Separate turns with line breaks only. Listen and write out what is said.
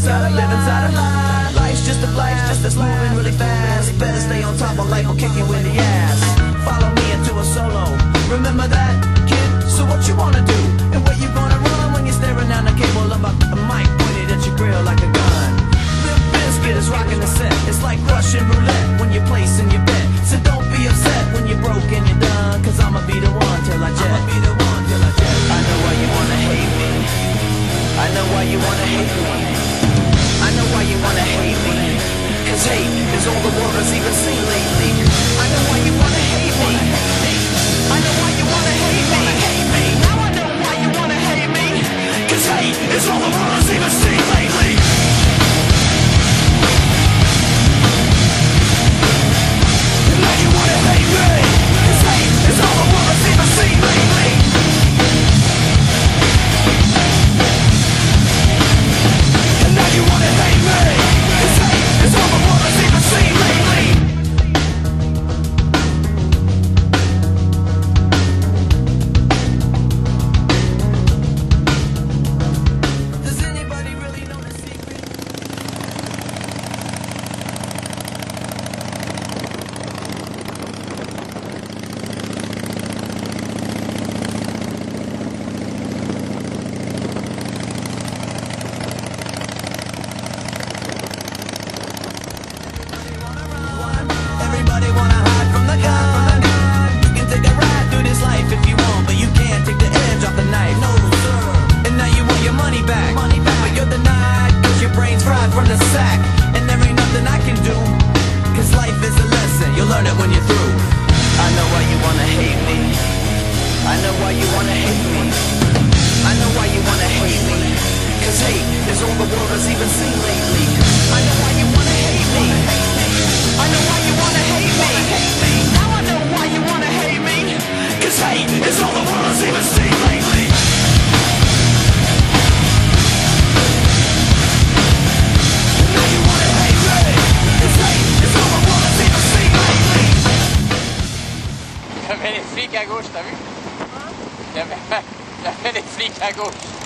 inside live inside. Life's just a life, just a moving really fast. Better stay on top of life, will kick you in the ass. can do. Cause life is a lesson, you'll learn it when you're through. I know why you wanna hate me. I know why you wanna hate me. I know why you wanna hate me. Cause hate is all the world has even seen
J'avais les flics à gauche, t'as vu? Hein? J'avais les flics à gauche.